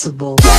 Possible.